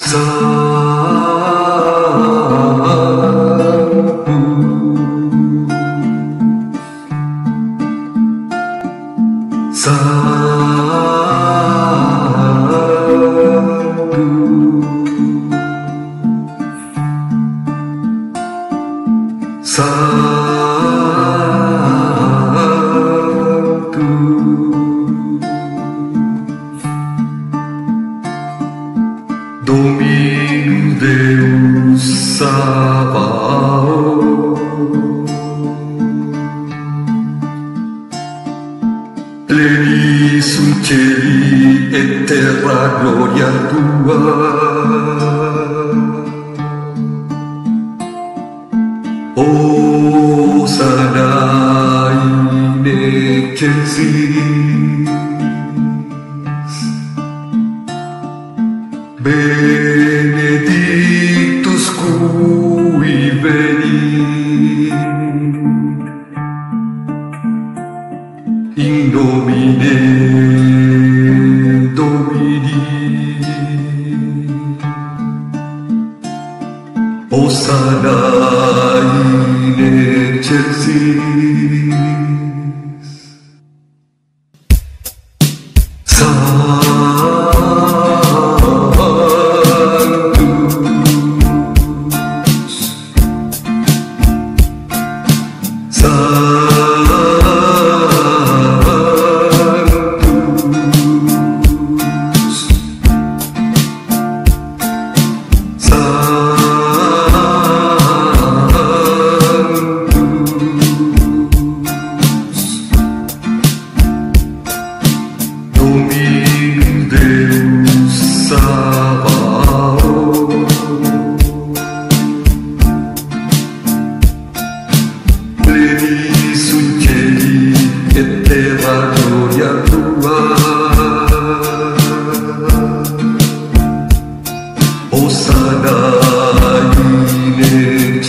Sa Deus Sabaoth Pleni sunt cieli et terra gloria tua. Hosanna in excelsis Benedictus cui venit in nomine Domini. Hosanna in excelsis. Dominum sabahım Levi succedi che te O sana yine